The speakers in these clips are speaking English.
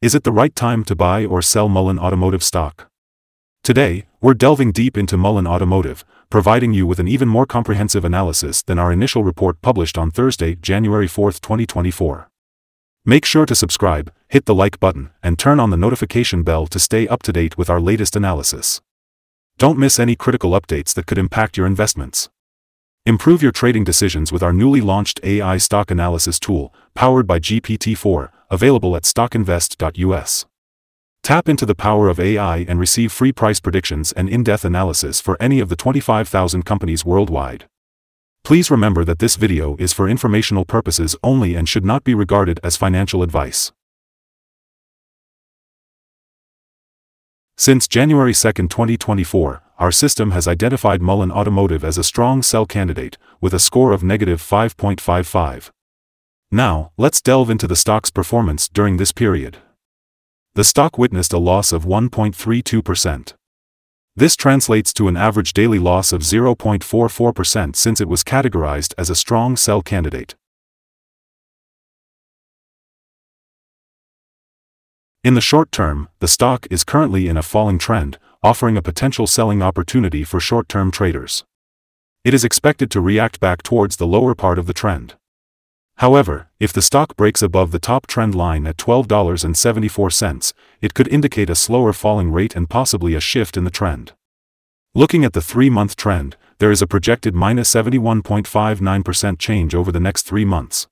Is it the right time to buy or sell Mullen Automotive stock? Today, we're delving deep into Mullen Automotive, providing you with an even more comprehensive analysis than our initial report published on Thursday, January 4, 2024. Make sure to subscribe, hit the like button, and turn on the notification bell to stay up to date with our latest analysis. Don't miss any critical updates that could impact your investments. Improve your trading decisions with our newly launched AI stock analysis tool, powered by GPT-4, available at stockinvest.us. Tap into the power of AI and receive free price predictions and in-depth analysis for any of the 25,000 companies worldwide. Please remember that this video is for informational purposes only and should not be regarded as financial advice. Since January 2, 2024, our system has identified Mullen Automotive as a strong sell candidate, with a score of negative 5.55. Now, let's delve into the stock's performance during this period. The stock witnessed a loss of 1.32%. This translates to an average daily loss of 0.44% since it was categorized as a strong sell candidate. In the short term, the stock is currently in a falling trend, offering a potential selling opportunity for short-term traders. It is expected to react back towards the lower part of the trend. However, if the stock breaks above the top trend line at $12.74, it could indicate a slower falling rate and possibly a shift in the trend. Looking at the three-month trend, there is a projected minus 71.59% change over the next three months.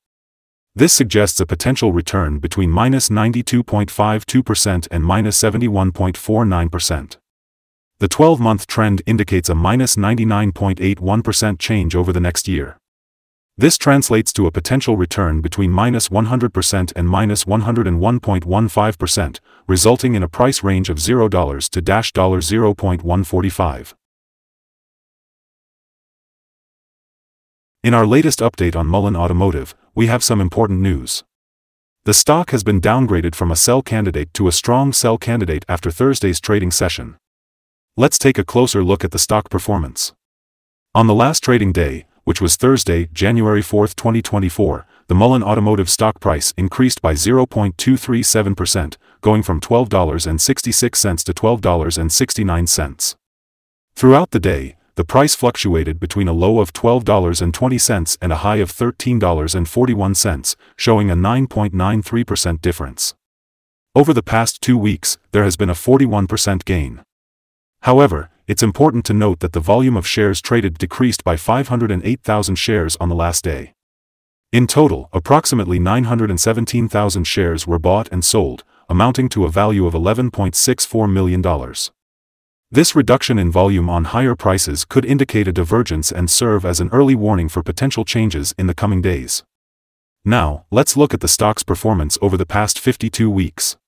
This suggests a potential return between minus 92.52% and minus 71.49%. The 12-month trend indicates a minus 99.81% change over the next year. This translates to a potential return between minus 100% and minus 101.15%, resulting in a price range of $0 to $0.145. In our latest update on Mullen Automotive, we have some important news. The stock has been downgraded from a sell candidate to a strong sell candidate after Thursday's trading session. Let's take a closer look at the stock performance. On the last trading day, which was Thursday, January 4, 2024, the Mullen Automotive stock price increased by 0.237%, going from $12.66 to $12.69. Throughout the day, the price fluctuated between a low of $12.20 and a high of $13.41, showing a 9.93% difference. Over the past two weeks, there has been a 41% gain. However, it's important to note that the volume of shares traded decreased by 508,000 shares on the last day. In total, approximately 917,000 shares were bought and sold, amounting to a value of $11.64 million. This reduction in volume on higher prices could indicate a divergence and serve as an early warning for potential changes in the coming days. Now, let's look at the stock's performance over the past 52 weeks.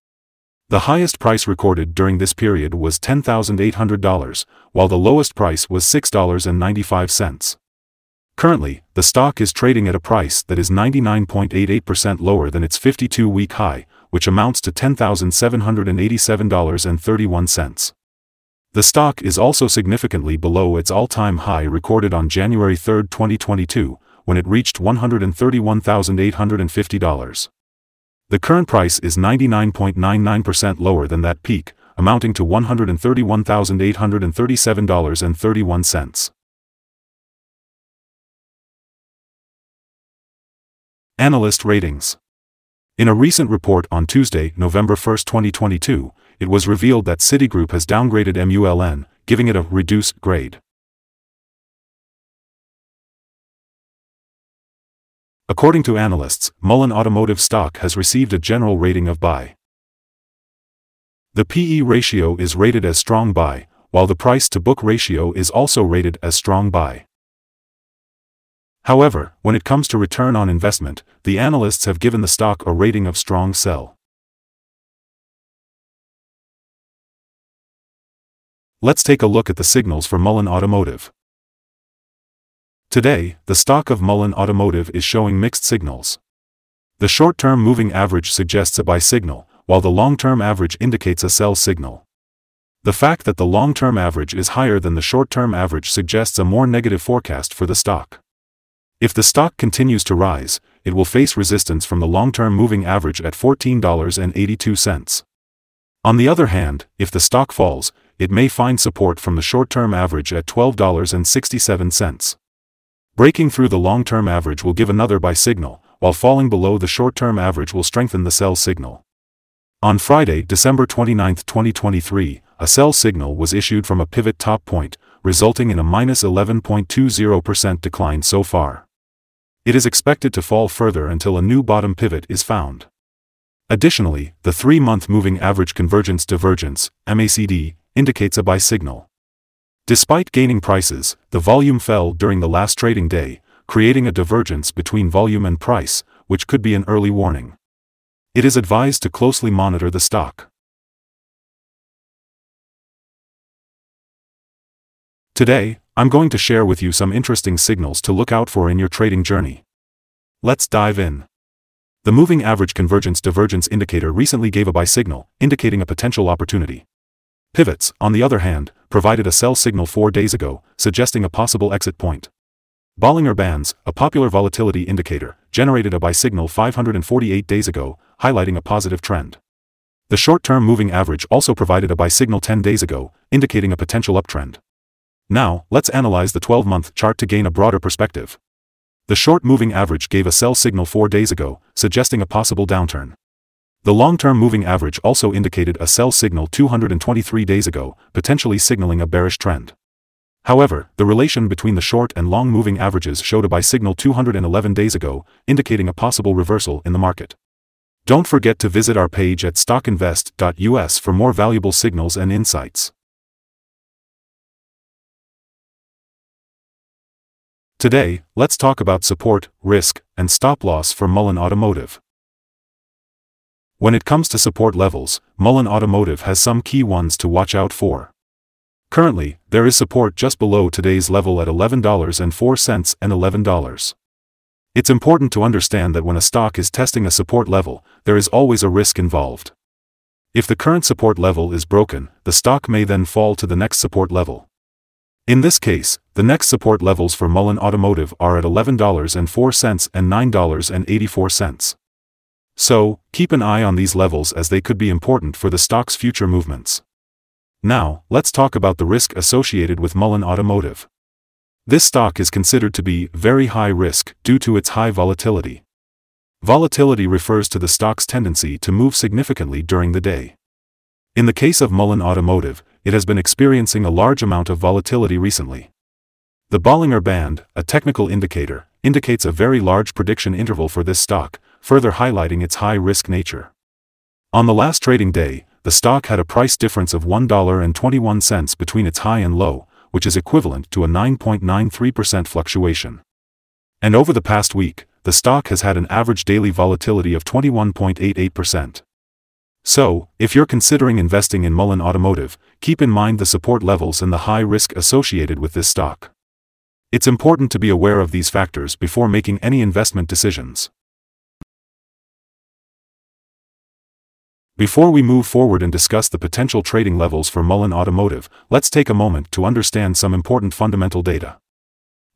The highest price recorded during this period was $10,800, while the lowest price was $6.95. Currently, the stock is trading at a price that is 99.88% lower than its 52-week high, which amounts to $10,787.31. The stock is also significantly below its all-time high recorded on January 3, 2022, when it reached $131,850. The current price is 99.99% lower than that peak, amounting to $131,837.31. Analyst Ratings In a recent report on Tuesday, November 1, 2022, it was revealed that Citigroup has downgraded MULN, giving it a reduced grade. According to analysts, Mullen Automotive stock has received a general rating of buy. The PE ratio is rated as strong buy, while the price-to-book ratio is also rated as strong buy. However, when it comes to return on investment, the analysts have given the stock a rating of strong sell. Let's take a look at the signals for Mullen Automotive. Today, the stock of Mullen Automotive is showing mixed signals. The short-term moving average suggests a buy signal, while the long-term average indicates a sell signal. The fact that the long-term average is higher than the short-term average suggests a more negative forecast for the stock. If the stock continues to rise, it will face resistance from the long-term moving average at $14.82. On the other hand, if the stock falls, it may find support from the short-term average at $12.67. Breaking through the long-term average will give another buy signal, while falling below the short-term average will strengthen the sell signal. On Friday, December 29, 2023, a sell signal was issued from a pivot top point, resulting in a minus 11.20% decline so far. It is expected to fall further until a new bottom pivot is found. Additionally, the three-month moving average convergence divergence, MACD, indicates a buy signal. Despite gaining prices, the volume fell during the last trading day, creating a divergence between volume and price, which could be an early warning. It is advised to closely monitor the stock. Today, I'm going to share with you some interesting signals to look out for in your trading journey. Let's dive in. The moving average convergence divergence indicator recently gave a buy signal, indicating a potential opportunity. Pivots, on the other hand, provided a sell signal four days ago, suggesting a possible exit point. Bollinger Bands, a popular volatility indicator, generated a buy signal 548 days ago, highlighting a positive trend. The short-term moving average also provided a buy signal 10 days ago, indicating a potential uptrend. Now, let's analyze the 12-month chart to gain a broader perspective. The short moving average gave a sell signal four days ago, suggesting a possible downturn. The long-term moving average also indicated a sell signal 223 days ago, potentially signaling a bearish trend. However, the relation between the short and long moving averages showed a buy signal 211 days ago, indicating a possible reversal in the market. Don't forget to visit our page at stockinvest.us for more valuable signals and insights. Today, let's talk about support, risk, and stop loss for Mullen Automotive. When it comes to support levels, Mullen Automotive has some key ones to watch out for. Currently, there is support just below today's level at $11.04 and $11. It's important to understand that when a stock is testing a support level, there is always a risk involved. If the current support level is broken, the stock may then fall to the next support level. In this case, the next support levels for Mullen Automotive are at $11.04 and $9.84. So, keep an eye on these levels as they could be important for the stock's future movements. Now, let's talk about the risk associated with Mullen Automotive. This stock is considered to be very high risk due to its high volatility. Volatility refers to the stock's tendency to move significantly during the day. In the case of Mullen Automotive, it has been experiencing a large amount of volatility recently. The Bollinger Band, a technical indicator, indicates a very large prediction interval for this stock, further highlighting its high-risk nature. On the last trading day, the stock had a price difference of $1.21 between its high and low, which is equivalent to a 9.93% fluctuation. And over the past week, the stock has had an average daily volatility of 21.88%. So, if you're considering investing in Mullen Automotive, keep in mind the support levels and the high risk associated with this stock. It's important to be aware of these factors before making any investment decisions. Before we move forward and discuss the potential trading levels for Mullen Automotive, let's take a moment to understand some important fundamental data.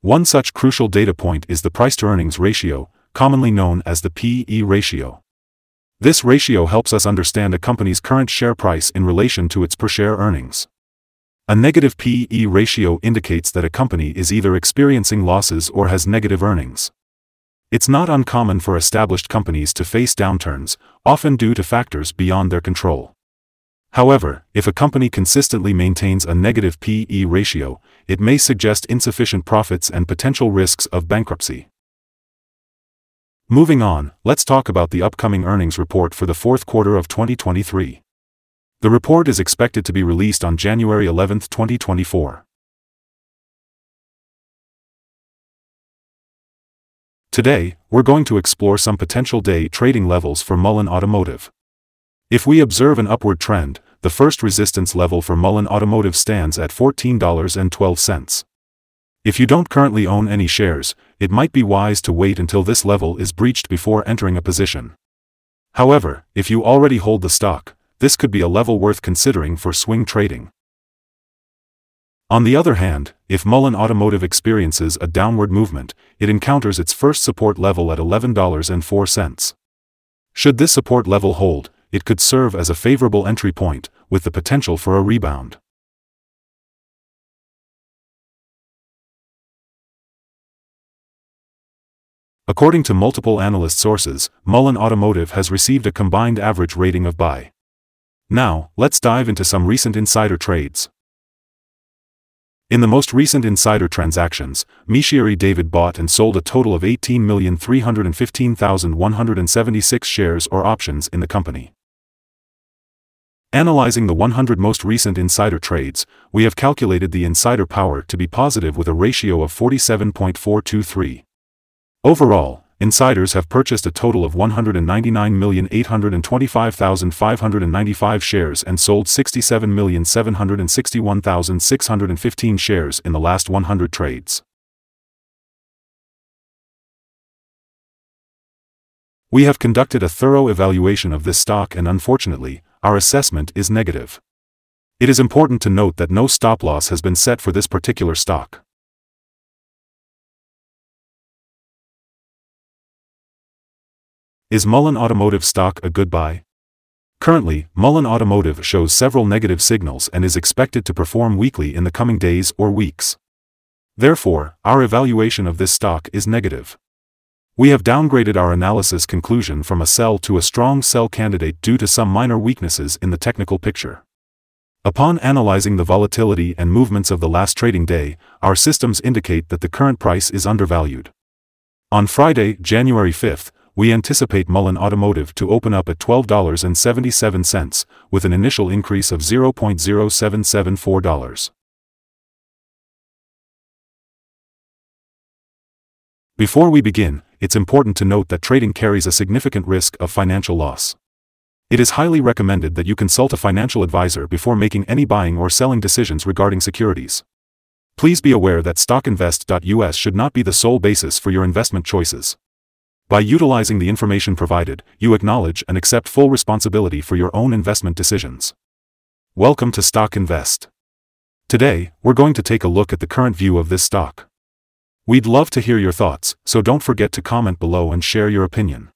One such crucial data point is the price-to-earnings ratio, commonly known as the P/E ratio. This ratio helps us understand a company's current share price in relation to its per-share earnings. A negative P/E ratio indicates that a company is either experiencing losses or has negative earnings. It's not uncommon for established companies to face downturns, often due to factors beyond their control. However, if a company consistently maintains a negative P/E ratio, it may suggest insufficient profits and potential risks of bankruptcy. Moving on, let's talk about the upcoming earnings report for the fourth quarter of 2023. The report is expected to be released on January 11, 2024. Today, we're going to explore some potential day trading levels for Mullen Automotive. If we observe an upward trend, the first resistance level for Mullen Automotive stands at $14.12. If you don't currently own any shares, it might be wise to wait until this level is breached before entering a position. However, if you already hold the stock, this could be a level worth considering for swing trading. On the other hand, if Mullen Automotive experiences a downward movement, it encounters its first support level at $11.04. Should this support level hold, it could serve as a favorable entry point, with the potential for a rebound. According to multiple analyst sources, Mullen Automotive has received a combined average rating of buy. Now, let's dive into some recent insider trades. In the most recent insider transactions, Michery David bought and sold a total of 18,315,176 shares or options in the company. Analyzing the 100 most recent insider trades, we have calculated the insider power to be positive with a ratio of 47.423. Overall, insiders have purchased a total of 199,825,595 shares and sold 67,761,615 shares in the last 100 trades. We have conducted a thorough evaluation of this stock and unfortunately, our assessment is negative. It is important to note that no stop loss has been set for this particular stock. Is Mullen Automotive stock a good buy? Currently, Mullen Automotive shows several negative signals and is expected to perform weakly in the coming days or weeks. Therefore, our evaluation of this stock is negative. We have downgraded our analysis conclusion from a sell to a strong sell candidate due to some minor weaknesses in the technical picture. Upon analyzing the volatility and movements of the last trading day, our systems indicate that the current price is undervalued. On Friday, January 5th, we anticipate Mullen Automotive to open up at $12.77, with an initial increase of $0.0774. Before we begin, it's important to note that trading carries a significant risk of financial loss. It is highly recommended that you consult a financial advisor before making any buying or selling decisions regarding securities. Please be aware that stockinvest.us should not be the sole basis for your investment choices. By utilizing the information provided, you acknowledge and accept full responsibility for your own investment decisions. Welcome to Stock Invest. Today, we're going to take a look at the current view of this stock. We'd love to hear your thoughts, so don't forget to comment below and share your opinion.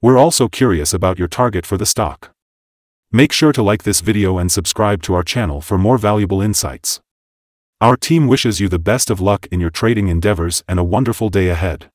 We're also curious about your target for the stock. Make sure to like this video and subscribe to our channel for more valuable insights. Our team wishes you the best of luck in your trading endeavors and a wonderful day ahead.